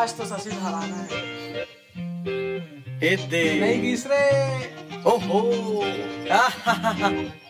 आज तो शशि हराना है। दे। नहीं घिस रहे ओहो।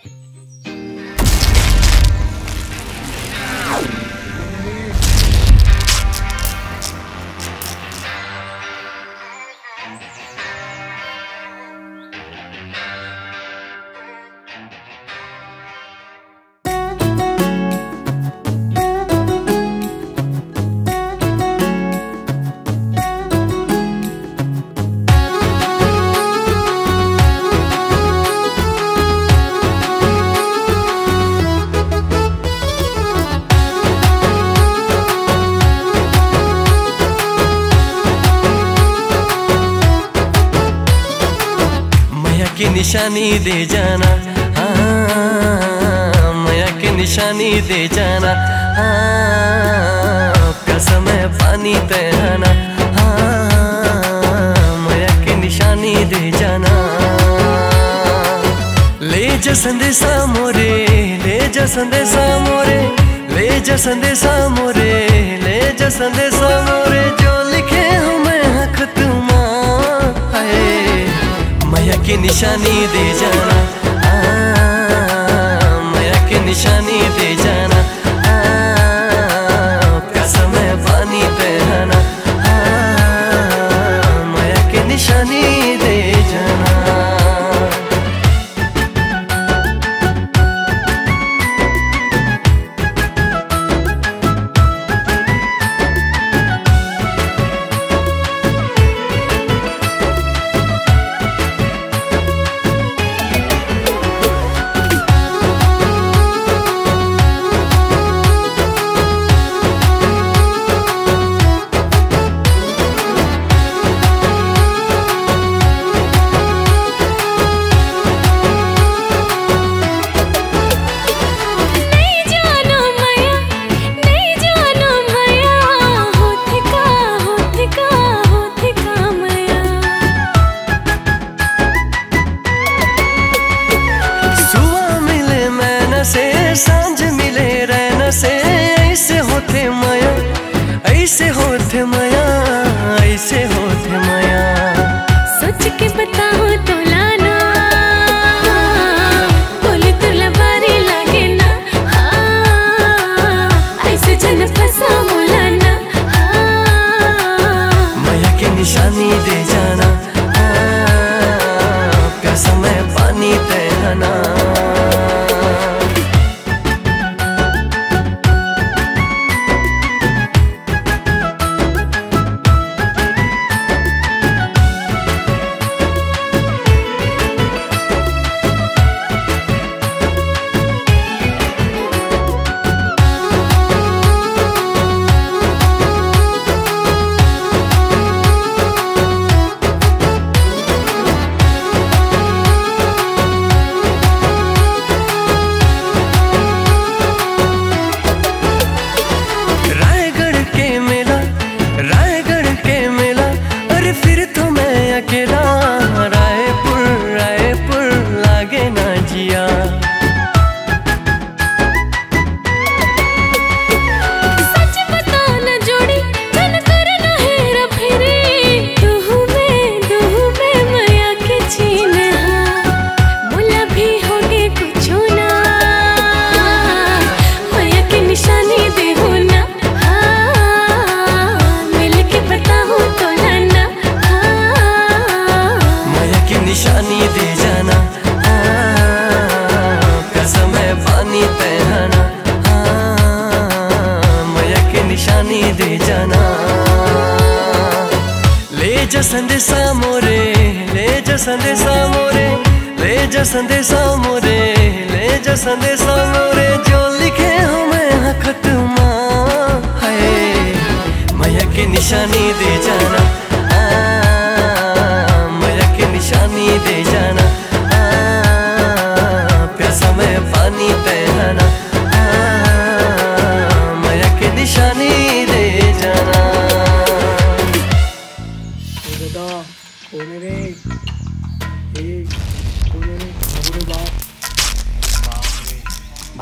की निशानी दे जाना। हाँ, मैया की निशानी दे जाना। हाँ, कसम पानी पहना हाँ, मैया की निशानी दे जाना। ले जा संदेशा मोरे ले जा संदेशा मोरे ले जा संदेशा मोरे ले जा संदेशा मोरे। की निशानी दे जाना। आ, निशानी दे जाना। आ, कसम ऐसे होते माया ऐसे होते माया। सोच के बताओ तो लाना। बोले तो ना। हाँ, ऐसे जन फसा निशानी दे जाना। ले जा संदेशा मोरे, ले जा संदेशा मोरे, ले जा संदेशा मोरे, ले जा संदेशा मोरे, जो लिखे हमें मैं माँ। है मैया की निशानी दे जाना।